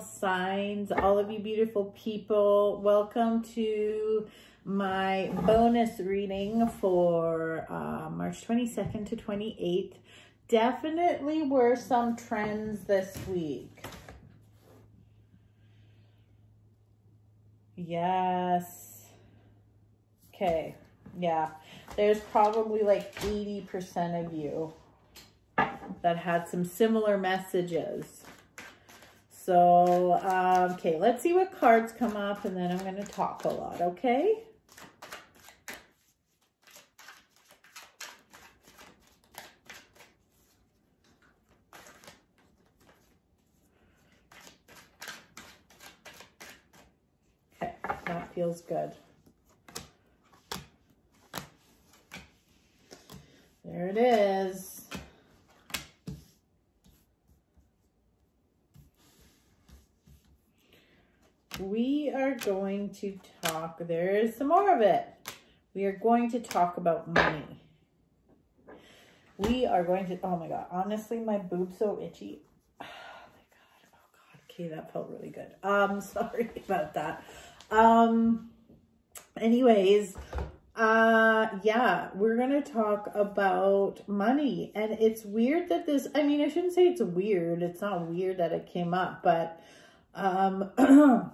signs, all of you beautiful people. Welcome to my bonus reading for uh, March 22nd to 28th. Definitely were some trends this week. Yes. Okay. Yeah. There's probably like 80% of you that had some similar messages. So, um, okay, let's see what cards come up and then I'm going to talk a lot, okay? Okay, that feels good. There it is. We are going to talk, there is some more of it. We are going to talk about money. We are going to, oh my God, honestly, my boob's so itchy. Oh my God, oh God, okay, that felt really good. Um, sorry about that. Um, anyways, uh, yeah, we're going to talk about money. And it's weird that this, I mean, I shouldn't say it's weird. It's not weird that it came up, but, um,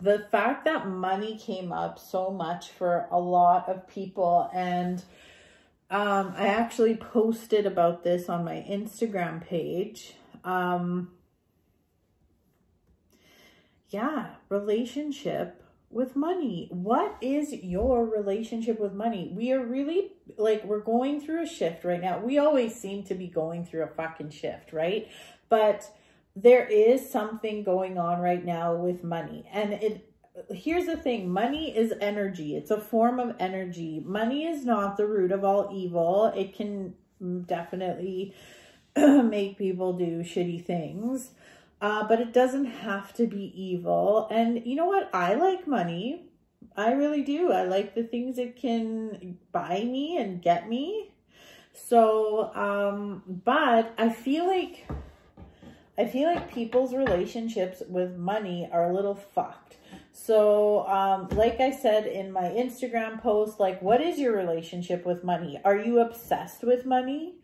the fact that money came up so much for a lot of people and um, I actually posted about this on my Instagram page. Um, yeah, relationship with money. What is your relationship with money? We are really like, we're going through a shift right now. We always seem to be going through a fucking shift, right? But there is something going on right now with money. And it here's the thing money is energy. It's a form of energy. Money is not the root of all evil. It can definitely make people do shitty things. Uh, but it doesn't have to be evil. And you know what? I like money. I really do. I like the things it can buy me and get me. So um but i feel like I feel like people's relationships with money are a little fucked. So, um, like I said in my Instagram post, like, what is your relationship with money? Are you obsessed with money?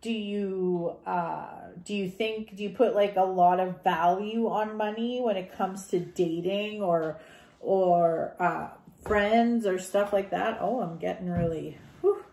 Do you, uh, do you think, do you put like a lot of value on money when it comes to dating or, or, uh, friends or stuff like that? Oh, I'm getting really, whew,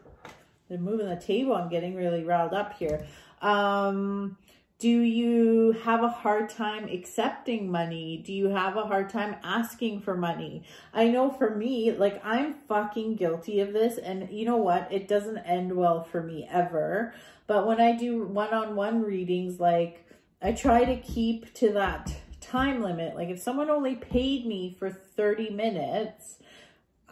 they're moving the table. I'm getting really riled up here. Um, do you have a hard time accepting money? Do you have a hard time asking for money? I know for me, like I'm fucking guilty of this and you know what? It doesn't end well for me ever. But when I do one-on-one readings, like I try to keep to that time limit. Like if someone only paid me for 30 minutes,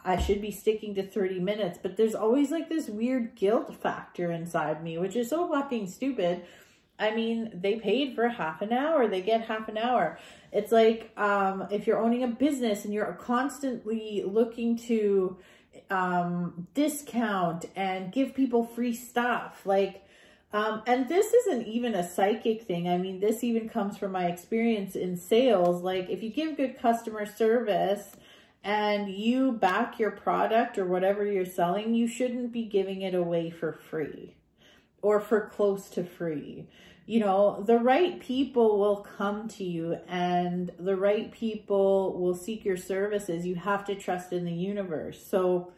I should be sticking to 30 minutes. But there's always like this weird guilt factor inside me, which is so fucking stupid I mean, they paid for half an hour. They get half an hour. It's like um, if you're owning a business and you're constantly looking to um, discount and give people free stuff. Like, um, and this isn't even a psychic thing. I mean, this even comes from my experience in sales. Like, if you give good customer service and you back your product or whatever you're selling, you shouldn't be giving it away for free or for close to free. You know, the right people will come to you and the right people will seek your services. You have to trust in the universe. So,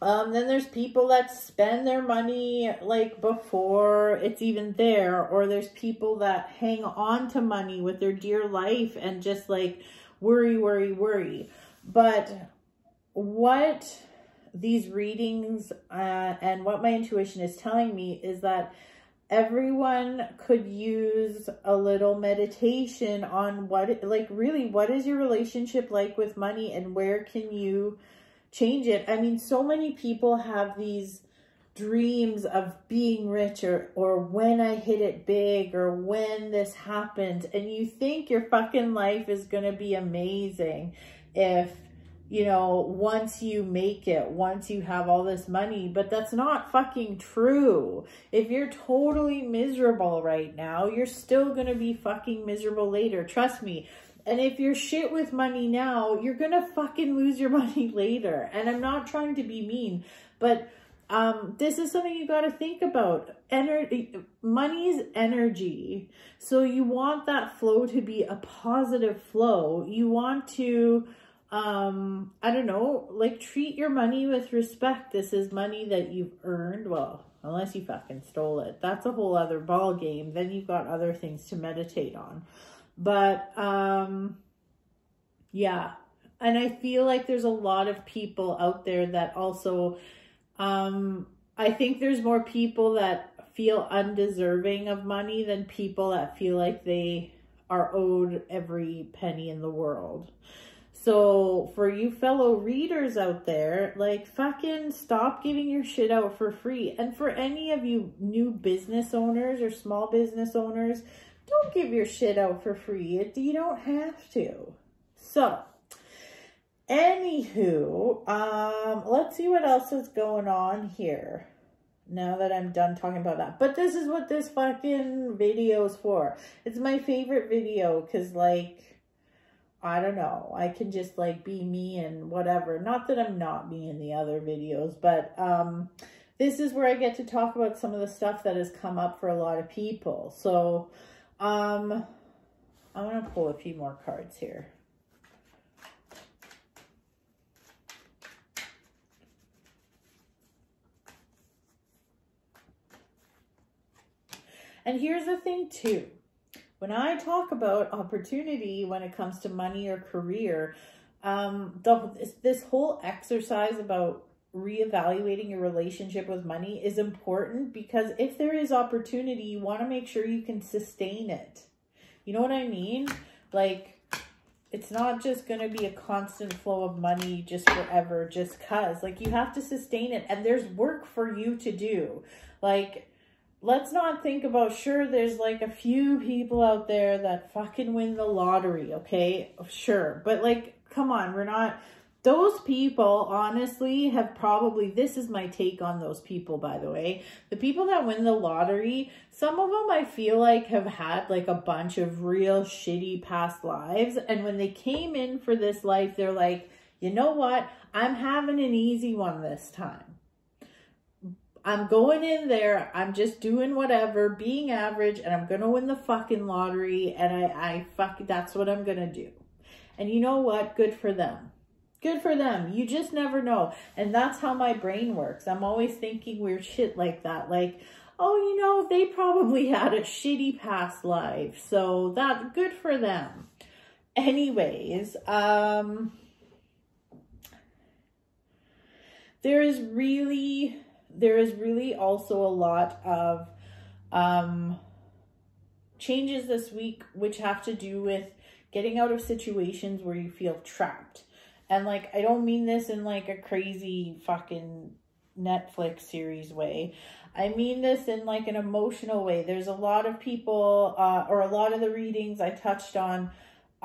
um, then there's people that spend their money like before it's even there, or there's people that hang on to money with their dear life and just like worry, worry, worry. But what these readings uh, and what my intuition is telling me is that everyone could use a little meditation on what like really what is your relationship like with money and where can you change it? I mean so many people have these dreams of being rich or or when i hit it big or when this happens and you think your fucking life is going to be amazing if you know, once you make it, once you have all this money, but that's not fucking true. If you're totally miserable right now, you're still going to be fucking miserable later. Trust me. And if you're shit with money now, you're going to fucking lose your money later. And I'm not trying to be mean, but um, this is something you got to think about. Energy, money is energy. So you want that flow to be a positive flow. You want to, um, I don't know, like treat your money with respect. This is money that you've earned. Well, unless you fucking stole it. That's a whole other ball game. Then you've got other things to meditate on. But, um, yeah. And I feel like there's a lot of people out there that also, um, I think there's more people that feel undeserving of money than people that feel like they are owed every penny in the world. So for you fellow readers out there, like fucking stop giving your shit out for free. And for any of you new business owners or small business owners, don't give your shit out for free. It, you don't have to. So, anywho, um, let's see what else is going on here now that I'm done talking about that. But this is what this fucking video is for. It's my favorite video because, like, I don't know. I can just like be me and whatever. Not that I'm not me in the other videos, but um, this is where I get to talk about some of the stuff that has come up for a lot of people. So um, I'm going to pull a few more cards here. And here's the thing too when I talk about opportunity when it comes to money or career, um, the, this, whole exercise about reevaluating your relationship with money is important because if there is opportunity, you want to make sure you can sustain it. You know what I mean? Like, it's not just going to be a constant flow of money just forever, just cuz. Like, you have to sustain it, and there's work for you to do. Like, let's not think about sure there's like a few people out there that fucking win the lottery okay? Sure but like come on we're not those people honestly have probably this is my take on those people by the way. The people that win the lottery some of them i feel like have had like a bunch of real shitty past lives and when they came in for this life they're like you know what? I'm having an easy one this time I'm going in there, I'm just doing whatever, being average, and I'm gonna win the fucking lottery, and I, I fuck, that's what I'm gonna do. And you know what? Good for them. Good for them. You just never know. And that's how my brain works. I'm always thinking weird shit like that. Like, oh, you know, they probably had a shitty past life. So that good for them. Anyways, um, there is really there is really also a lot of um, changes this week which have to do with getting out of situations where you feel trapped. And like, I don't mean this in like a crazy fucking Netflix series way. I mean this in like an emotional way. There's a lot of people, uh, or a lot of the readings I touched on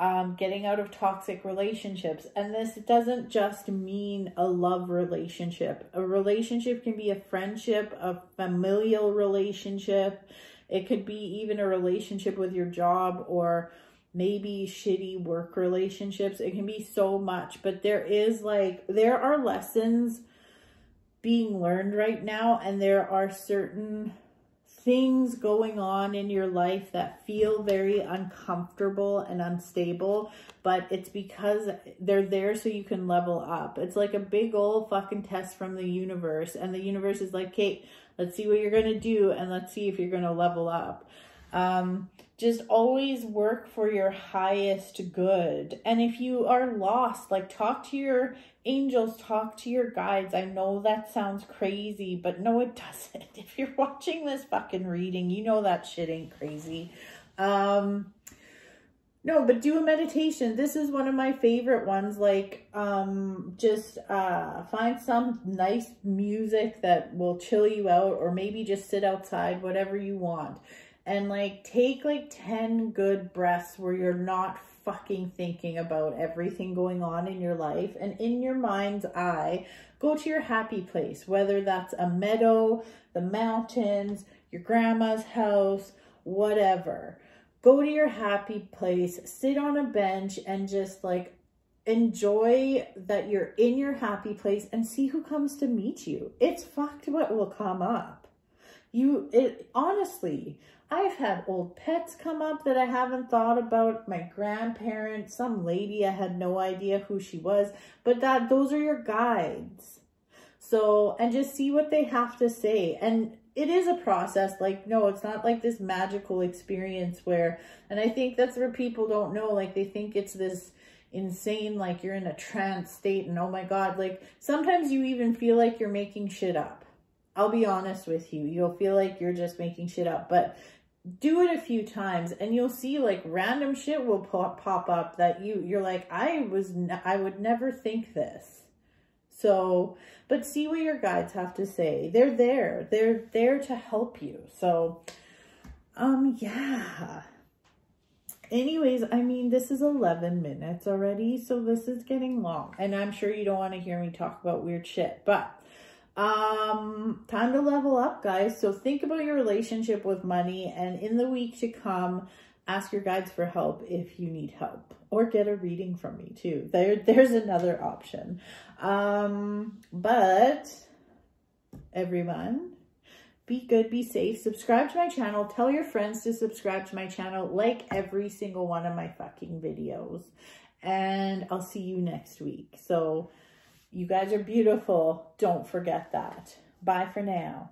um, getting out of toxic relationships. And this doesn't just mean a love relationship. A relationship can be a friendship, a familial relationship. It could be even a relationship with your job or maybe shitty work relationships. It can be so much, but there is like, there are lessons being learned right now, and there are certain things going on in your life that feel very uncomfortable and unstable, but it's because they're there so you can level up. It's like a big old fucking test from the universe, and the universe is like, Kate, let's see what you're going to do, and let's see if you're going to level up. Um, just always work for your highest good. And if you are lost, like talk to your angels, talk to your guides. I know that sounds crazy, but no, it doesn't. If you're watching this fucking reading, you know that shit ain't crazy. Um, no, but do a meditation. This is one of my favorite ones. Like, um, just uh, find some nice music that will chill you out, or maybe just sit outside, whatever you want and like take like 10 good breaths where you're not fucking thinking about everything going on in your life and in your mind's eye, go to your happy place, whether that's a meadow, the mountains, your grandma's house, whatever. Go to your happy place, sit on a bench and just like enjoy that you're in your happy place and see who comes to meet you. It's fucked what will come up. You, it honestly, I've had old pets come up that I haven't thought about. My grandparents, some lady I had no idea who she was, but that those are your guides. So, and just see what they have to say. And it is a process. Like, no, it's not like this magical experience where, and I think that's where people don't know. Like, they think it's this insane, like you're in a trance state and oh my God, like sometimes you even feel like you're making shit up. I'll be honest with you. You'll feel like you're just making shit up, but do it a few times and you'll see like random shit will pop, pop up that you you're like I was I would never think this. So, but see what your guides have to say. They're there. They're there to help you. So, um yeah. Anyways, I mean, this is 11 minutes already, so this is getting long. And I'm sure you don't want to hear me talk about weird shit, but um time to level up guys. So think about your relationship with money and in the week to come ask your guides for help if you need help or get a reading from me too. There there's another option. Um but everyone be good be safe. Subscribe to my channel. Tell your friends to subscribe to my channel like every single one of my fucking videos. And i'll see you next week. So you guys are beautiful. Don't forget that. Bye for now.